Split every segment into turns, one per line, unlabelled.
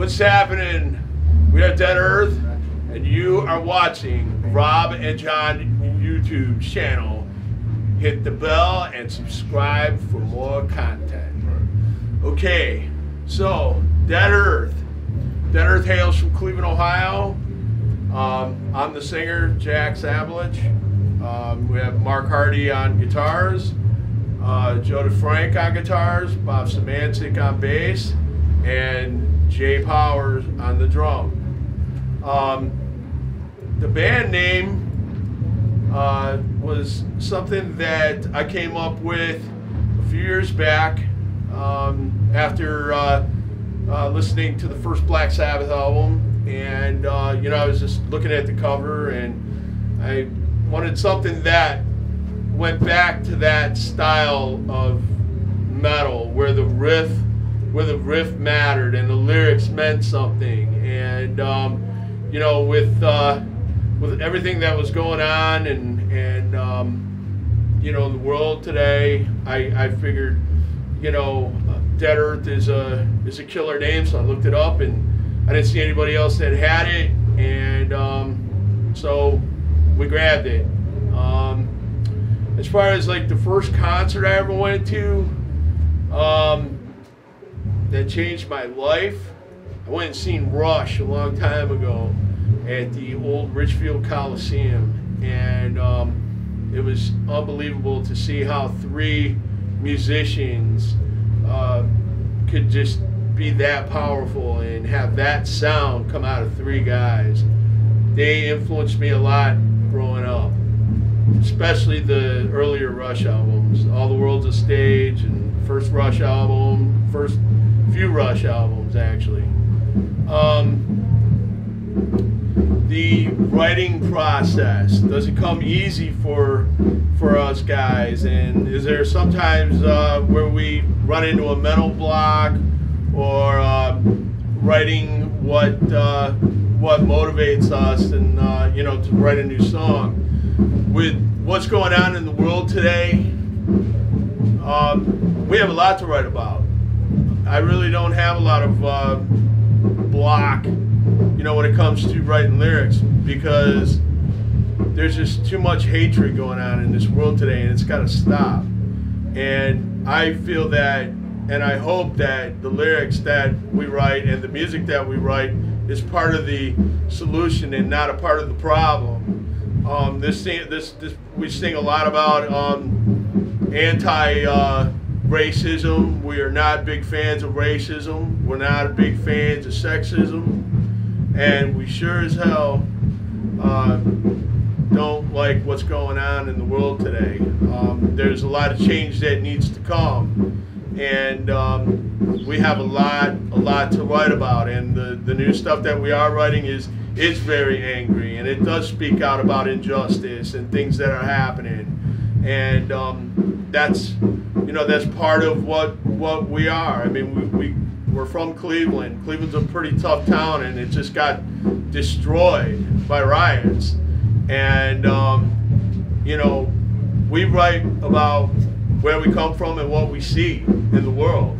What's happening? We are Dead Earth, and you are watching Rob and Jon YouTube channel. Hit the bell and subscribe for more content. Okay, so Dead Earth. Dead Earth hails from Cleveland, Ohio. Um, I'm the singer, Jack Savage. Um, we have Mark Hardy on guitars, uh, Joe DeFrank on guitars, Bob Samancic on bass, and Jay Powers on the drum. Um, the band name uh, was something that I came up with a few years back um, after uh, uh, listening to the first Black Sabbath album. And, uh, you know, I was just looking at the cover and I wanted something that went back to that style of metal where the riff where the riff mattered and the lyrics meant something and um, you know with uh, with everything that was going on and and um, you know the world today I, I figured you know Dead Earth is a is a killer name so I looked it up and I didn't see anybody else that had it and um, so we grabbed it. Um, as far as like the first concert I ever went to, um, that changed my life. I went and seen Rush a long time ago at the old Richfield Coliseum, and um, it was unbelievable to see how three musicians uh, could just be that powerful and have that sound come out of three guys. They influenced me a lot growing up, especially the earlier Rush albums, All the World's a Stage and first Rush album, first few Rush albums actually. Um, the writing process does it come easy for for us guys? And is there sometimes uh, where we run into a mental block or uh, writing what uh, what motivates us and uh, you know to write a new song? With what's going on in the world today um, we have a lot to write about I really don't have a lot of uh, block, you know, when it comes to writing lyrics because there's just too much hatred going on in this world today and it's got to stop. And I feel that and I hope that the lyrics that we write and the music that we write is part of the solution and not a part of the problem. Um, this, this, this, we sing a lot about um, anti. Uh, racism. We are not big fans of racism. We're not big fans of sexism. And we sure as hell uh, don't like what's going on in the world today. Um, there's a lot of change that needs to come. And um, we have a lot, a lot to write about. And the, the new stuff that we are writing is, is very angry. And it does speak out about injustice and things that are happening. And um, that's you know that's part of what what we are. I mean, we, we we're from Cleveland. Cleveland's a pretty tough town, and it just got destroyed by riots. And um, you know, we write about where we come from and what we see in the world.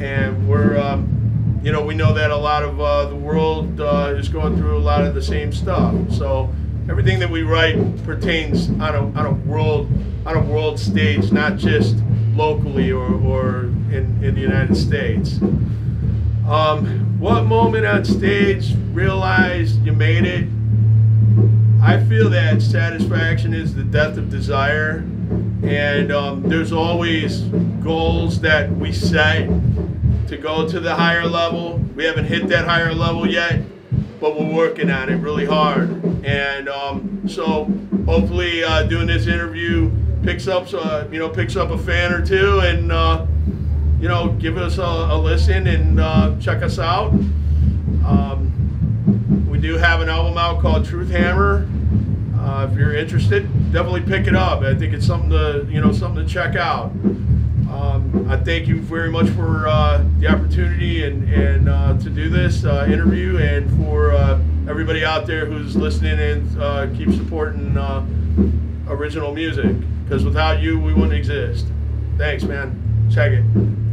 And we're, um, you know, we know that a lot of uh, the world uh, is going through a lot of the same stuff. So everything that we write pertains on a, on a world on a world stage, not just locally or, or in, in the United States. Um, what moment on stage realized you made it? I feel that satisfaction is the death of desire, and um, there's always goals that we set to go to the higher level. We haven't hit that higher level yet, but we're working on it really hard. And um, so hopefully uh, doing this interview picks up uh, you know picks up a fan or two and uh, you know give us a, a listen and uh, check us out. Um, we do have an album out called Truth Hammer. Uh, if you're interested, definitely pick it up. I think it's something to you know something to check out. Um, I thank you very much for uh, the opportunity and, and uh, to do this uh, interview and for uh, everybody out there who's listening and uh, keep supporting uh, original music because without you we wouldn't exist. Thanks, man. Check it.